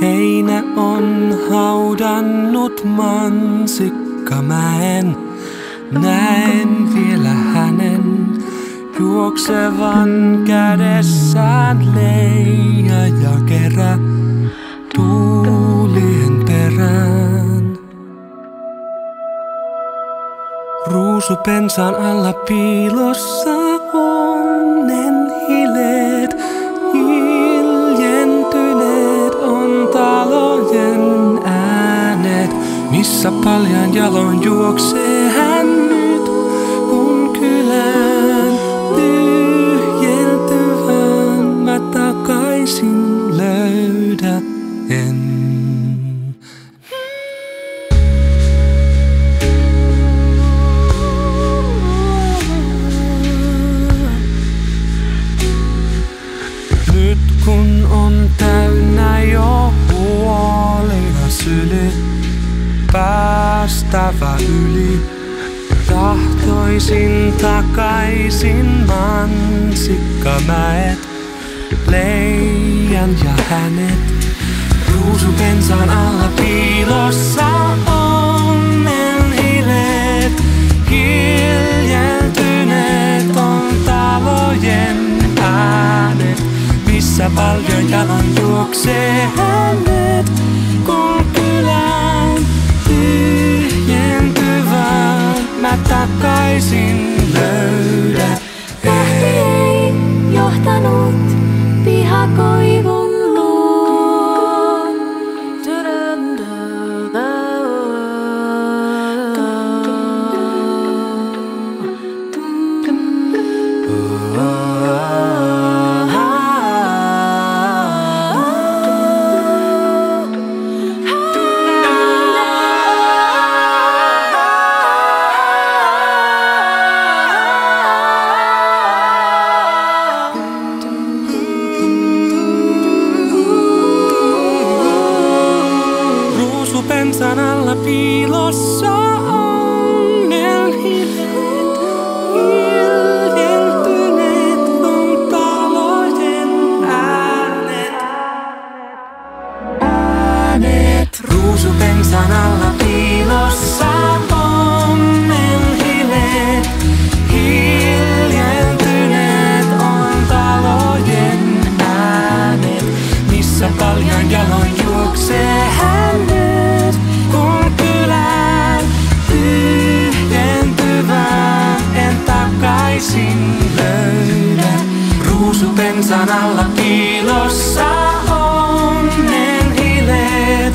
Heinä on haudannut mansikkamäen. Näen vielä hänen juoksevan kädessään leija ja kerä tuulien perään. Ruusupensaan alla piilossaan. Missä paljon jalon juoksee hän nyt, kun kylään tyhjentyvän mä takaisin löydän. Nyt kun on täynnä jo huolia syli, päästävä yli. Tahtoisin takaisin mansikkamäet, leijan ja hänet. Ruusu pensaan alla piilossa onnen hileet, hiljentyneet on talojen äänet, missä paljon jalon juoksee hänet, kun kylään takaisin pensan alla piilossa onnen Jumala kiilossa onnen hilet.